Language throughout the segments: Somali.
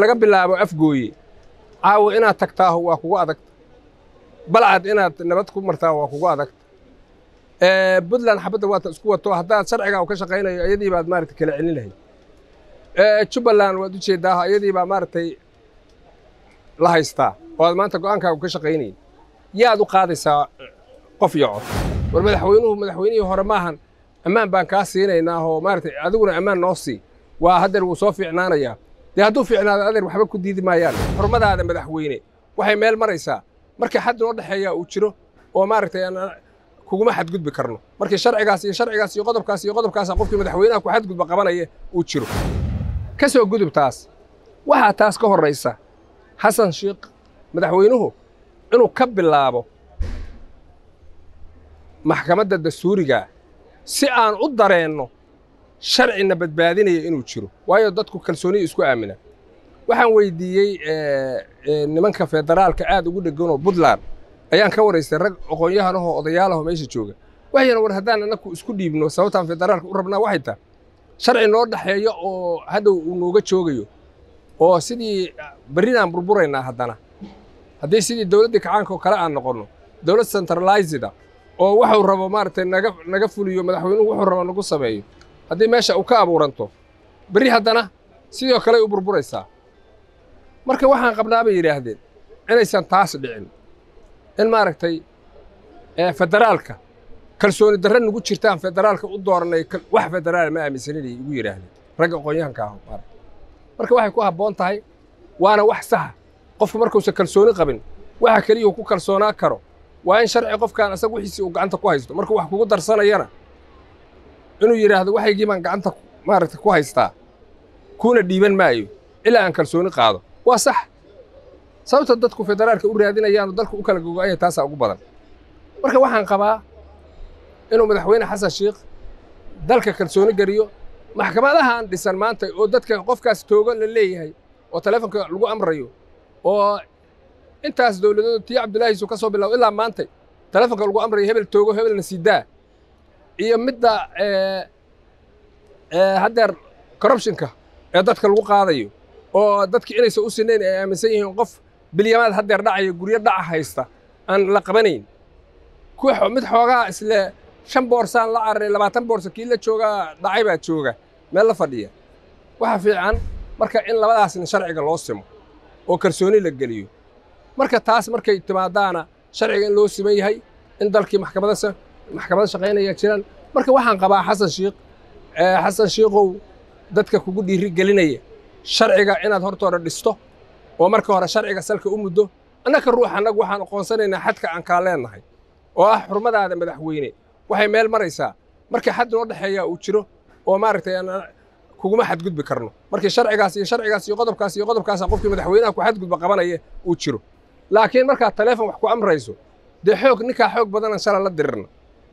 laga bilaabo afgooye caawa inaad tagtaaho waa kugu adagta balcad inaad nabad ku martaa waa kugu adagta puntland xabadda waata isku wato. Haddaad sharcigaa ka shaqaynayo iyadii baad maaragtay kala celin lahayd. Jubbaland waad u jeedaa iyadii baa maaragtay la haystaa. Oo aad maanta go'aankaaga ka shaqaynayin yaad u qaadaysaa qof iyo cod war madaxweynuhu madaxweynihii hore maahan ammaan baan kaa siinaynaa oo maaragtay adiguna ammaan noo sii. Waa haddeer wuu soo fiicnaanayaa dee hadduu fiicnaado adeer waxba ku diidi maayaan. Xurmadaada madaxweyne waxay meel maraysaa. Markii xad noo dhexeeya uu jiro oo maaragtay kuguma xadgudbi karno. Markii sharcigaas iyo sharcigaas iyo qodobkaas iyo qodobkaasa qofkii madaxweynaha ku xadgudba qabanaya uu jiro. Ka soo gudub taas waxaa taas ka horraysa xasan sheikh madaxweynuhu inuu ka bilaabo maxkamadda dastuurigaa si aan u dareenno sharcina badbaadinaya inuu jiro. Waayo dadku kalsooniya isku aamina. Waxaan weydiiyey nimanka federaalka aad ugu dhegganoo puntland. Ayaan ka waraystay rag aqoon-yahanahoo odayaalaho meesha jooga. Waxayna war haddaan annaku isku dhiibno sababtaan federaalka u rabnaa waxay tahay. Sharci noo dhexeeyo oo hadhow uu nooga joogayo oo sidii berrinaan burburaynaa haddana. Haddii sidii dowladdii kacaanka oo kale aan noqonno dowlad centralizeda oo waxuu rabo maaragtay naga naga fuliyo madaxweynuhu wuxuu rabo nagu sameeyo haddii meesha uu ka abuuranto berri haddana sidoo kale u burburaysaa marka waxaan qabnaa bay yidhaahdeen inaysan taas dhicin. In maaragtay federaalka kalsooni darre nagu jirtaan federaalka u doorannay wax federaal ma aaminsaninay igu yidhaahdeen. Ragga aqoon-yahanka ah marka waxay ku habboon tahay waana wax saxa qofku markuusan kalsooni qabin waxa keliyuu ku kalsoonaa karo. Waa in sharci qofkaan asaga wixiisii uu gacanta ku haysto. Markuu wax kugu darsanayana inuu yidhaahdo waxaygii baan gacanta maaragtay ku haystaa kuuna dhiiban maayo ilaa aan kalsooni qaado. Waa sax. Sababta dadku federaalka u raadinayaanoo dalku u kala gogo'aya taasaa ugu badan. Marka waxaan qabaa inuu madaxweyne xasan sheikh dalka kalsooni geliyo maxkamadahan dhisan maanta oo dadka qofkaas toogo la leeyahay oo taleefonka lagu amrayo oo intaas dowladood tii cabdulaahiisu ka soo bilaabo ilaa maantay taleefonka lagu amrayo hebel toogo hebelna siidaa iyo midda haddeer corruptionka ee dadka lagu qaadayo oo dadki inaysan u sinayn ay aaminsan yihiin qof bilyamaad haddeer dhacaya guryo dhaca haysta aan la qabanayn. Mid xoogaa isle shan boorsaan la cararay labaatan boorsa kii la joogaa dhacay baa jooga meel la fadhiya. Waxaa fiican marka in labadaasna sharciga loo simo oo kalsooni la geliyo. Marka taas markay timaadaana sharciga in loo siman yahay in dalkii maxkamada maxkamada shaqaynaya jiraan. Marka waxaan qabaa xasan shiikh xasan shiikhow dadka kugu dhiiri gelinaya sharciga inaad hortooda dhisto oo marka hore sharciga salka u muddo annaka ruux annagu waxaan aqoonsanaynaa xadka aan kaa leennahay oo ah xurmadaada madaxweyne. Waxay meel maraysaa. Markii xad noo dhexeeya uu jiro oo maaragtay kuguma xadgudbi karno. Markii sharcigaas iyo sharcigaas iyo qodobkaas iyo qodobkaasa qofkii madaxweynaha ku xadgudba qabanaya uu jiro. Laakiin markaad taleefon wax ku amrayso dee xoog ninkaa xoog badanan shala la dirirna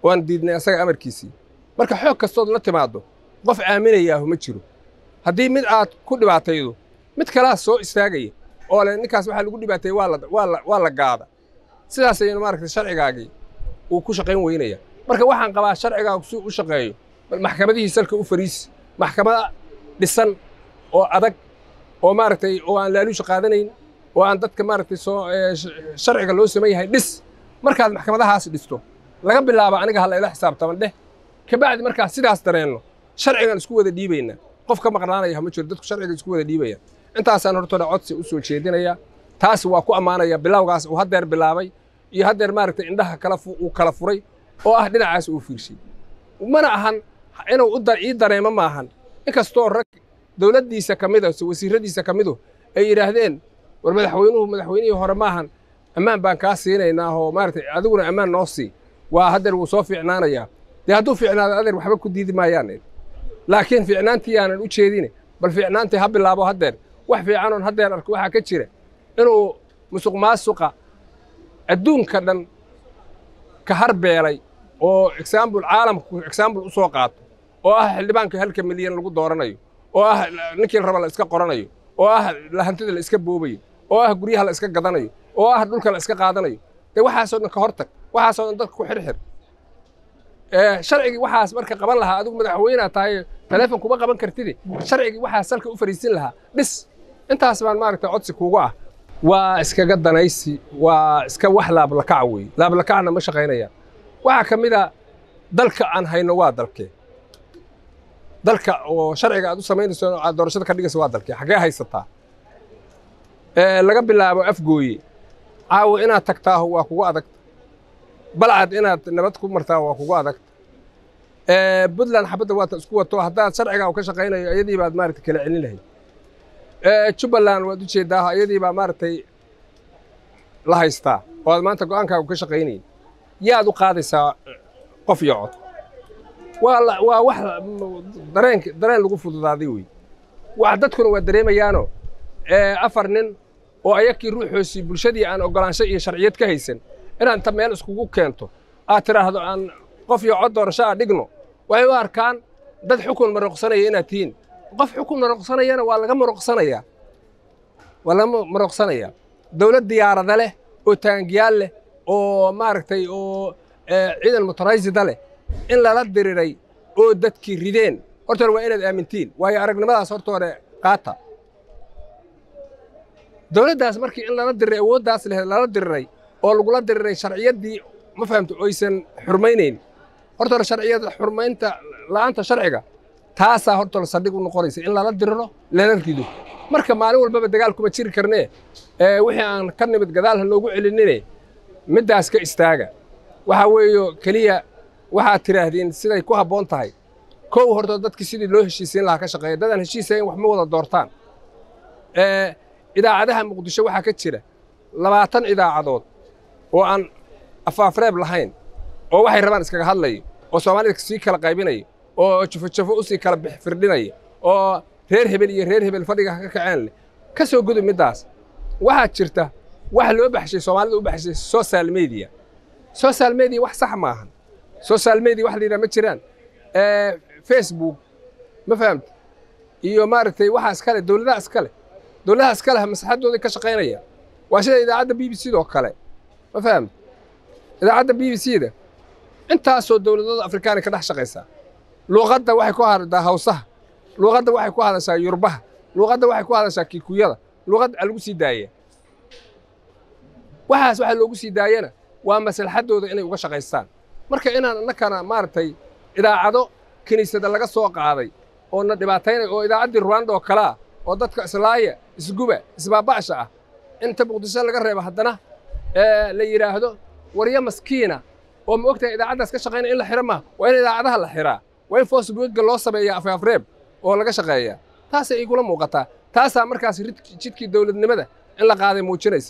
oo aan diidnay asaga amarkiisii. Marka xoog kastood la timaaddo qof aaminayaahu ma jiro. Haddii mid aad ku dhibaataydo mid kalaas soo istaagaya oo le ninkaas waxaa lagu dhibaateeyey waa la gaada. Sidaas ayaynu maaragtay sharcigaagii uu ku shaqayn weynaya marka waxaan qabaa sharcigaagu si u shaqeeyo maxkamadihii salka u fariisi maxkamada dhisan oo adag oo maaragtay oo aan laaluusha qaadanayn oo aan dadka maaragtay soo sharciga loo saman yahay dhis. Markaad maxkamadahaas dhisto laga bilaabo aniga ha layla xisaabtaman dheh. Kabacdi markaa sidaas dareenno sharcigan isku wada dhiibaynaa qof ka maqnaanaya hama jiro dadku sharciga isku wada dhiibaya. Intaasaan hortooda codsi u soo jeedinaya. Taas waa ku ammaanaya bilowgaas uu haddeer bilaabay iyo haddeer maaragtay indhaha kala kala furay oo ah dhinacaas uu fiirshay mana ahan inuu ii dareemo maahan inkastoo rag dowladdiisa ka mida wasiirradiisa ka midu ay yidhaahdeen war madaxweynuhu madaxweynihii hore maahan ammaan baan kaa siinaynaa oo maaragtay adiguna ammaan noo sii waa haddeer wuu soo fiicnaanayaa. Dee hadduu fiicnaado adeer waxba ku diidi maayaan. Laakiin fiicnaantii aanan u jeedine bal fiicnaantii ha bilaabo haddeer wax fiicanoon haddeer arko waxaa ka jira inuu musuq maasuqa adduunka dhan ka harbeelay oo exaambul caalamku exaambul u soo qaato oo ah xildhibaanka halka milyan lagu dooranayo oo ah ninkii raba la iska qoranayo oo ah hantida la iska boobayo oo ah guryaha la iska gadanayo oo ah dhulka la iska qaadanayo. Dee waxaasoo dhan ka hortag waxaasoo dhan dadka ku xirxir. Sharcigii waxaas marka qaban lahaa adigu madaxweynea tahay taleefon kuma qaban kartide sharcigii waxaas salka u fariisin lahaa. Dhis intaas baan maaragtay codsi kuugu ah. Waa iskaga danaysi waa iska wax laablakaca weeye laablakacna ma shaqaynayaan. Waxaa ka mid a dalka aan hayno waa dalkee dalka oo sharciga aad u samaynayso aad doorashada ka dhigayso waa dalkee xaggee haysataa? Laga bilaabo afgooye caawa inaad tagtaaho waa kugu adagta balcad inaad nabad ku martaa waa kugu adagta puntland xabadda waata isku wato haddaad sharciga u ka shaqaynayo iyadii baad maaragtay kala celin lahayd. Jubbaland waad u jeedaa iyadii baa maaragtay la haystaa oo aad maanta go'aankaaga ka shaqaynayn. Yaad u qaadaysaa qof iyo cod. Waa wax dareen dareen lagu fududaaday wey wax dadkuna waa dareemayaano afar nin oo ayakii ruuxoosii bulshadii aan oggolaansho iyo sharciyad ka haysan inaad inta meel iskugu keento. Aad tidhaahdo aan qof iyo cod doorasho a dhigno. Waxay u arkaan dad xukun maroqsanaya inaad tihiin. Qof xukun maroqsanayana waa laga maroqsanayaa waa laga maroqsanayaa dawlad diyaarada leh oo taangiyaal leh oo maaragtay oo ciidan mutaraysida leh in lala diriray oo dadkii rideen. Horta hore waa inaad aamintiin. Waayo aragnimadaas horta hore qaata. Dawladdaas markii in lala diriray awooddaas leh lala diriray oo lagula diriray sharciyaddii ma fahamto oysan xurmaynayn horta hore sharciyada xurmaynta la'aanta sharciga taasaa horta hore saldhig u noqonaysa in lala diriro lala rido marka maalin walbaba dagaal kuma jiri karnee wixii aan ka nimid gadaal ha noogu celinine middaas ka istaaga. Waxaa weeyo keliya waxaad tidhaahdeen siday ku habboon tahay. Kow horta dadkii sidii loo heshiisiin lahaa ka shaqeeya dadaan heshiisayn wax ma wada doortaan. Idaacadaha muqdisho waxaa ka jira. Labaatan idaacadood oo aan afaafreeb lahayn oo waxay rabaan iskaga hadlayo oo soomaalida sii kala qaybinayo oo jafo-jafo u sii kala firdhinaya oo reer hebel iyo reer hebel fadhiga ka kaceen leh. Ka soo gudub middaas waxaa jirta waxa loo baxshay soomaalida u baxshay social media. Social media wax sax maahan social media wax la yidhaha ma jiraan. Facebook ma fahamta iyo maaragtay waxaa iskale dowladaha iskale dowladaha iskale maslaxaddooday ka shaqaynaya waa sida idaacadda b b c doo kale ma fahamta idaacadda b b c da. Intaasoo dowladada afrikaani ka dhex shaqaysaa. Luuqadda waxay ku hadashaa hawsaha. Luuqadda waxay ku hadashaa yurbaha. Luuqadda waxay ku hadashaa kiikuyada luuqadda lagu sii daaya waxaas waxaa loogu sii daayana waa maslaxaddooda inay uga shaqaystaan. Marka inaan innakana maaragtay idaacado kiniisada laga soo qaaday oo na dhibaataynay oo idaacaddii ruwanda oo kalea oo dadka islaaya isguba isbaaba'sha ah inta muqdisho laga reebo haddana la yidhaahdo waryo maskiina oo ma ogtahay idaacaddaas ka shaqaynaya in la xiro maaha? Waa in idaacadaha la xiraa. Waa in facebookga loo sameeyaa afaafreeb oo laga shaqeeyaa. Taasay igula muuqataa. Taasaa markaas jidkii dowladnimada in la qaaday muujinaysa